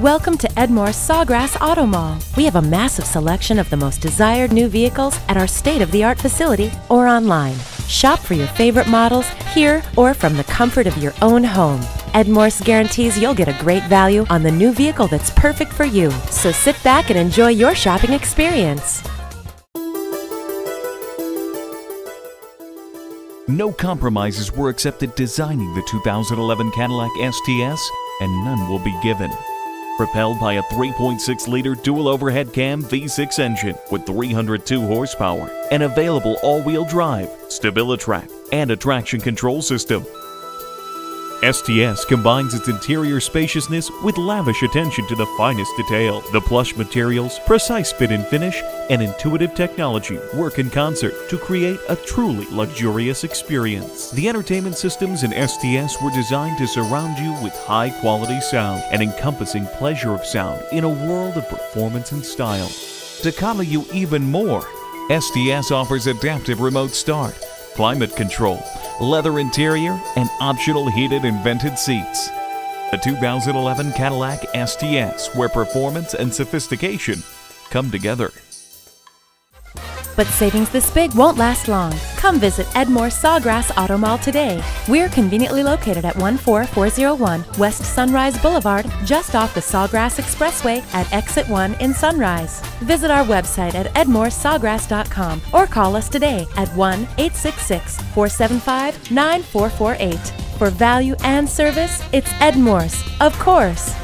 Welcome to Ed Morse Sawgrass Auto Mall. We have a massive selection of the most desired new vehicles at our state of the art facility or online. Shop for your favorite models here or from the comfort of your own home. Ed Morse guarantees you'll get a great value on the new vehicle that's perfect for you. So sit back and enjoy your shopping experience. No compromises were accepted designing the 2011 Cadillac STS, and none will be given. Propelled by a 3.6 liter dual overhead cam V6 engine with 302 horsepower, and available all wheel drive, StabiliTrak, and a traction control system. STS combines its interior spaciousness with lavish attention to the finest detail. The plush materials, precise fit and finish, and intuitive technology work in concert to create a truly luxurious experience. The entertainment systems in STS were designed to surround you with high quality sound and encompassing pleasure of sound in a world of performance and style. To coddle you even more, STS offers adaptive remote start, climate control, leather interior, and optional heated and vented seats. The 2011 Cadillac STS, where performance and sophistication come together. But savings this big won't last long. Come visit Ed Morse Sawgrass Auto Mall today. We're conveniently located at 14401 West Sunrise Boulevard, just off the Sawgrass Expressway at Exit 1 in Sunrise. Visit our website at edmorsesawgrass.com or call us today at 1 866 475 9448. For value and service, it's Ed Morse, of course.